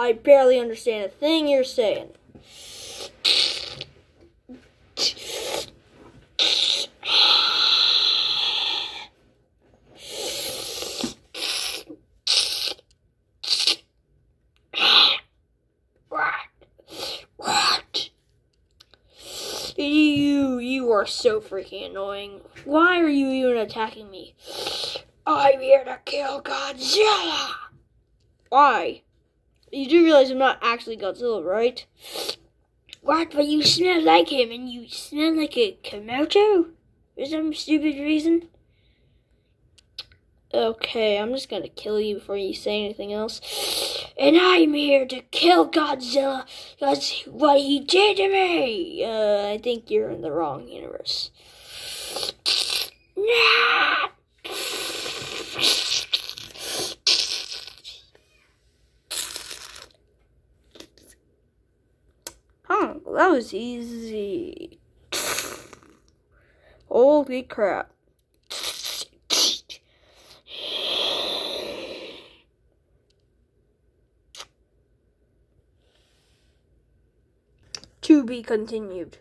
I barely understand a thing you're saying. What? You, you are so freaking annoying. Why are you even attacking me? I'm here to kill Godzilla. Why? You do realize I'm not actually Godzilla, right? What? But you smell like him, and you smell like a Komodo? For some stupid reason? Okay, I'm just gonna kill you before you say anything else. And I'm here to kill Godzilla because what he did to me! Uh, I think you're in the wrong universe. That was easy. Holy crap. To be continued.